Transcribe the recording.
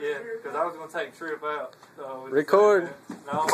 Yeah, because I was gonna take Trip out. So Record. No.